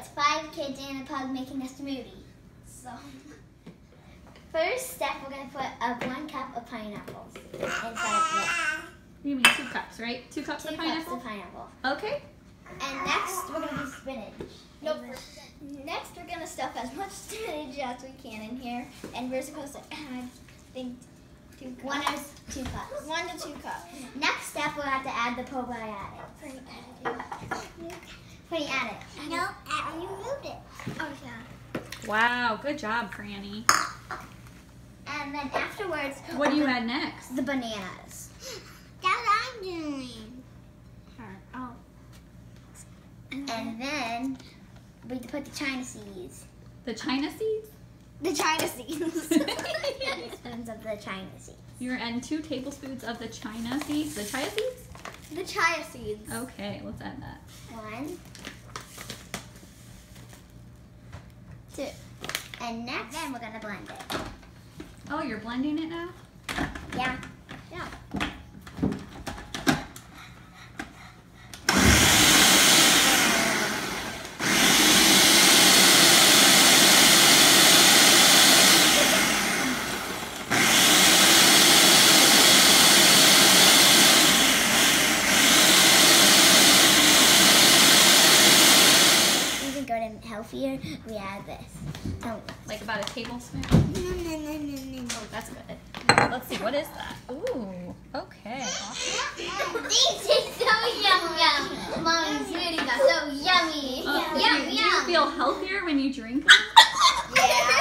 it's five kids and a pug making a smoothie. So, first step, we're gonna put a one cup of pineapples inside You mean two cups, right? Two cups of this. of Two cups pineapple? of pineapple. Okay. And next, we're gonna do spinach. Nope. Next, we're gonna stuff as much spinach as we can in here, and we're supposed to add, I think, two cups. One or two cups. One to two cups. Next step, we'll have to add the probiotics. Probiotic. No, you moved it. Oh yeah. Wow, good job, Franny. And then afterwards, What do you add next? the bananas. That's what I'm doing. Oh. And then we put the china seeds. The China seeds? The china seeds. Tablespoons of the china seeds. You're adding two tablespoons of the China seeds. The chia seeds? The chia seeds. Okay, let's add that. One. Two. And next, then we're gonna blend it. Oh, you're blending it now? Yeah. Yeah. And healthier, we add this. Don't. Like about a tablespoon? No, no, no, no, no. Oh, that's good. Let's see, what is that? Ooh, okay. These taste so yum yum. Mommy's really got so yummy. Uh, yum do you, do you feel healthier when you drink them?